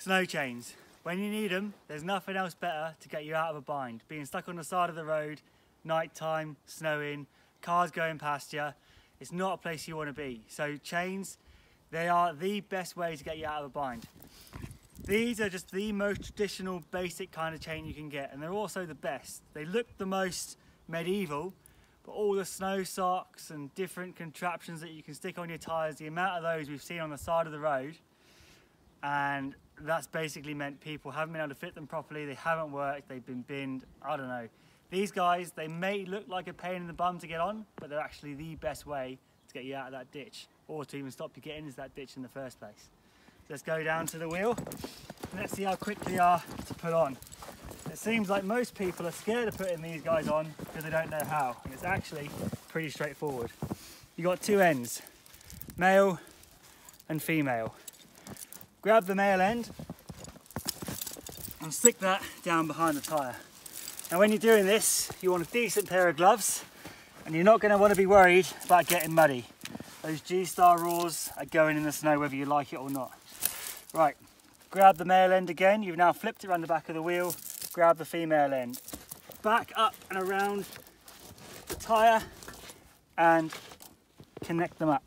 Snow chains. When you need them, there's nothing else better to get you out of a bind. Being stuck on the side of the road, night time, snowing, cars going past you, it's not a place you want to be. So chains, they are the best way to get you out of a bind. These are just the most traditional, basic kind of chain you can get, and they're also the best. They look the most medieval, but all the snow socks and different contraptions that you can stick on your tyres, the amount of those we've seen on the side of the road, and that's basically meant people haven't been able to fit them properly, they haven't worked, they've been binned, I don't know. These guys, they may look like a pain in the bum to get on, but they're actually the best way to get you out of that ditch, or to even stop you getting into that ditch in the first place. Let's go down to the wheel, and let's see how quick they are to put on. It seems like most people are scared of putting these guys on because they don't know how, and it's actually pretty straightforward. You've got two ends, male and female. Grab the male end and stick that down behind the tyre. Now when you're doing this, you want a decent pair of gloves and you're not going to want to be worried about getting muddy. Those G-Star Raws are going in the snow whether you like it or not. Right, grab the male end again. You've now flipped it around the back of the wheel. Grab the female end. Back up and around the tyre and connect them up.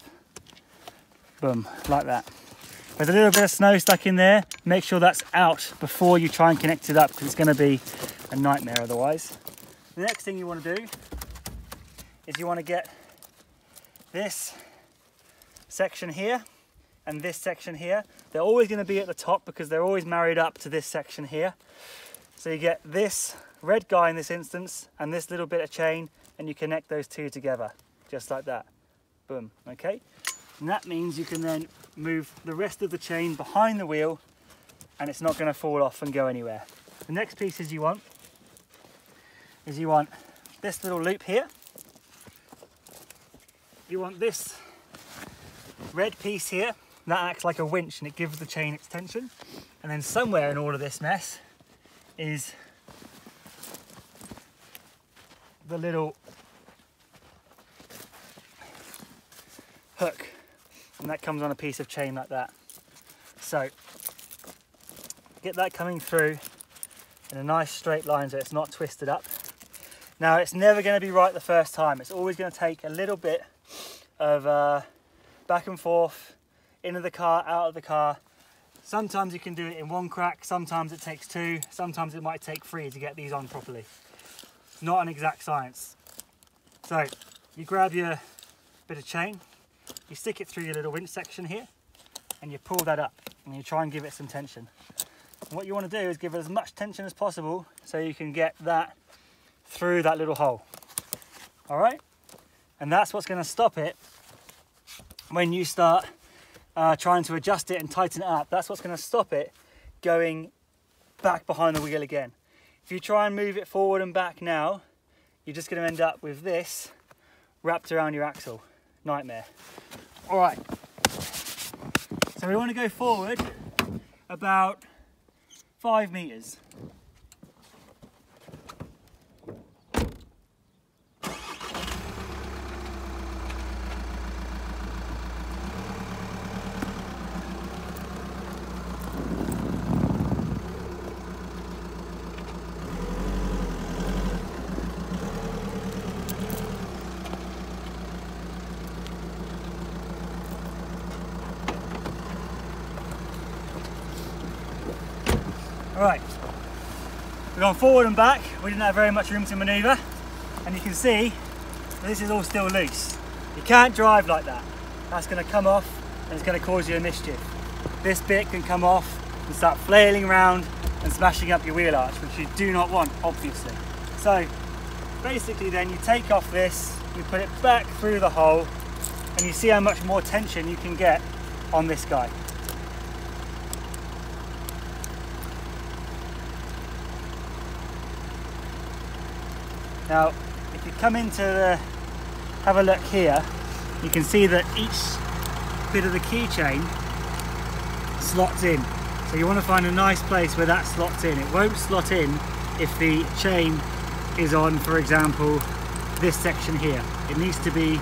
Boom, like that. There's a little bit of snow stuck in there. Make sure that's out before you try and connect it up because it's going to be a nightmare otherwise. The next thing you want to do is you want to get this section here and this section here. They're always going to be at the top because they're always married up to this section here. So you get this red guy in this instance and this little bit of chain and you connect those two together just like that. Boom, okay? And that means you can then move the rest of the chain behind the wheel and it's not going to fall off and go anywhere. The next pieces you want is you want this little loop here. You want this red piece here that acts like a winch and it gives the chain its tension. And then somewhere in all of this mess is the little hook and that comes on a piece of chain like that. So get that coming through in a nice straight line so it's not twisted up. Now it's never going to be right the first time. It's always going to take a little bit of uh, back and forth, into the car, out of the car. Sometimes you can do it in one crack, sometimes it takes two, sometimes it might take three to get these on properly. Not an exact science. So you grab your bit of chain, you stick it through your little winch section here and you pull that up and you try and give it some tension. And what you want to do is give it as much tension as possible so you can get that through that little hole. All right? And that's what's going to stop it when you start uh, trying to adjust it and tighten it up. That's what's going to stop it going back behind the wheel again. If you try and move it forward and back now, you're just going to end up with this wrapped around your axle nightmare. All right, so we want to go forward about five meters. Right, we've gone forward and back. We didn't have very much room to manoeuvre. And you can see this is all still loose. You can't drive like that. That's gonna come off and it's gonna cause you a mischief. This bit can come off and start flailing around and smashing up your wheel arch, which you do not want, obviously. So basically then you take off this, you put it back through the hole, and you see how much more tension you can get on this guy. Now, if you come into the, have a look here, you can see that each bit of the keychain slots in. So you want to find a nice place where that slots in. It won't slot in if the chain is on, for example, this section here. It needs to be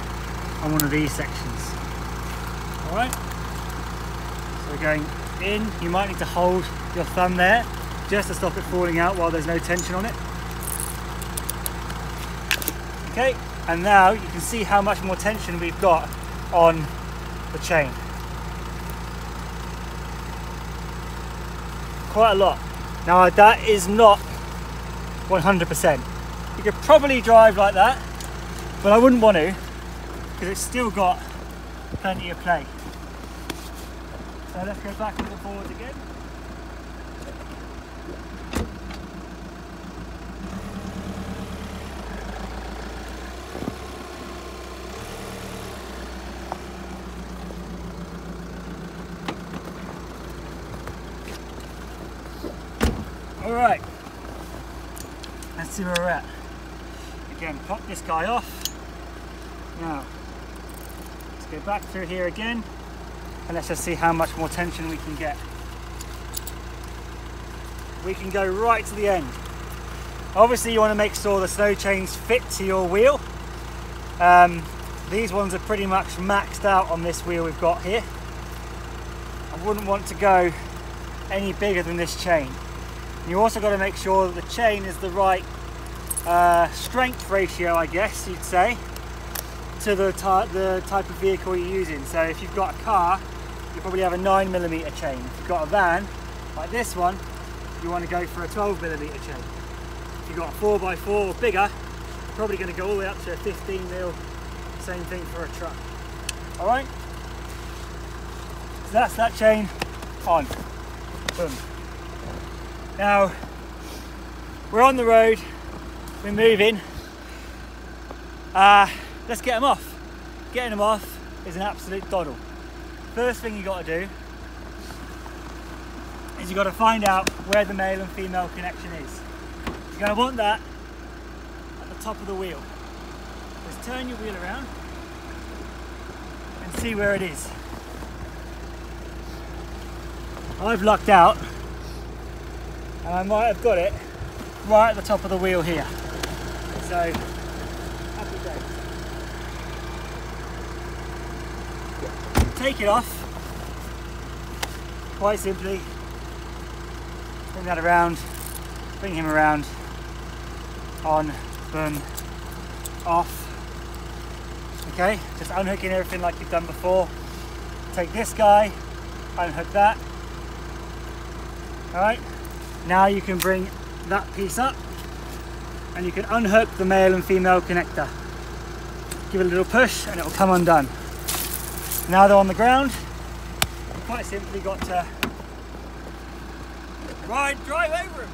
on one of these sections. All right? So going in, you might need to hold your thumb there just to stop it falling out while there's no tension on it. Okay, and now you can see how much more tension we've got on the chain. Quite a lot. Now that is not 100%. You could probably drive like that, but I wouldn't want to because it's still got plenty of play. So let's go back and forwards again. All right, let's see where we're at. Again, pop this guy off. Now, let's go back through here again and let's just see how much more tension we can get. We can go right to the end. Obviously you want to make sure the snow chains fit to your wheel. Um, these ones are pretty much maxed out on this wheel we've got here. I wouldn't want to go any bigger than this chain. You also got to make sure that the chain is the right uh, strength ratio, I guess you'd say, to the, the type of vehicle you're using. So if you've got a car, you probably have a 9 millimeter chain. If you've got a van, like this one, you want to go for a 12 millimeter chain. If you've got a 4x4 or bigger, probably going to go all the way up to a 15 mil. Same thing for a truck. All right. So that's that chain on. Boom. Now, we're on the road, we're moving. Uh, let's get them off. Getting them off is an absolute doddle. First thing you got to do is you got to find out where the male and female connection is. You're to want that at the top of the wheel. Just turn your wheel around and see where it is. I've lucked out Um, and I might have got it right at the top of the wheel here. So, happy. Take it off, quite simply, bring that around, bring him around, on, boom, off. Okay, just unhooking everything like you've done before. Take this guy, unhook that. All right, now you can bring that piece up and you can unhook the male and female connector. Give it a little push and it will come undone. Now they're on the ground, you quite simply got to ride, drive over them.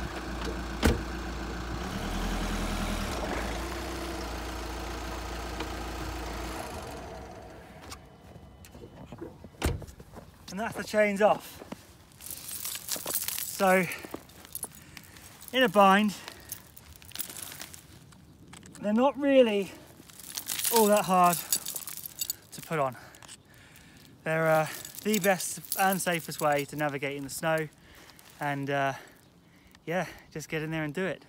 And that's the chains off. So in a bind. They're not really all that hard to put on. They're uh, the best and safest way to navigate in the snow and uh, yeah, just get in there and do it.